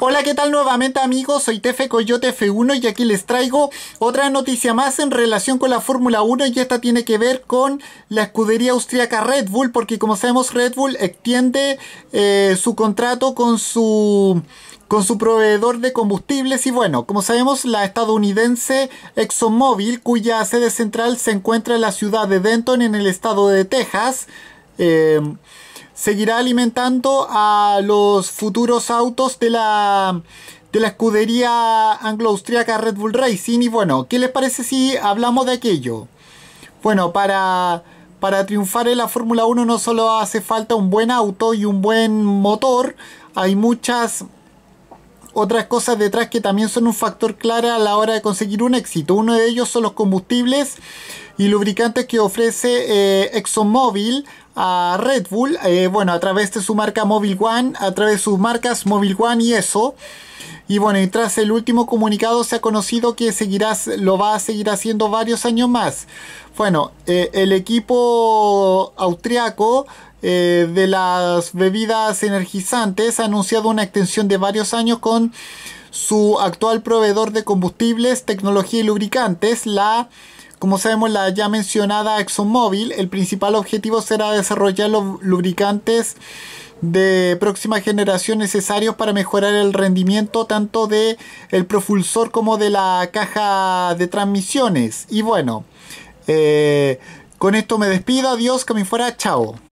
Hola, ¿qué tal nuevamente amigos? Soy Tefe Coyote F1 y aquí les traigo otra noticia más en relación con la Fórmula 1 y esta tiene que ver con la escudería austríaca Red Bull porque como sabemos Red Bull extiende eh, su contrato con su con su proveedor de combustibles y bueno, como sabemos la estadounidense ExxonMobil cuya sede central se encuentra en la ciudad de Denton en el estado de Texas eh, seguirá alimentando a los futuros autos de la, de la escudería anglo-austriaca Red Bull Racing. Y bueno, ¿qué les parece si hablamos de aquello? Bueno, para, para triunfar en la Fórmula 1 no solo hace falta un buen auto y un buen motor, hay muchas otras cosas detrás que también son un factor clave a la hora de conseguir un éxito. Uno de ellos son los combustibles y lubricantes que ofrece eh, ExxonMobil a Red Bull, eh, bueno, a través de su marca Mobile One, a través de sus marcas Mobile One y eso. Y bueno, y tras el último comunicado se ha conocido que seguirás, lo va a seguir haciendo varios años más. Bueno, eh, el equipo austriaco eh, de las bebidas energizantes ha anunciado una extensión de varios años con su actual proveedor de combustibles, tecnología y lubricantes, la como sabemos, la ya mencionada ExxonMobil, el principal objetivo será desarrollar los lubricantes de próxima generación necesarios para mejorar el rendimiento tanto de el propulsor como de la caja de transmisiones. Y bueno, eh, con esto me despido, adiós, que me fuera, chao.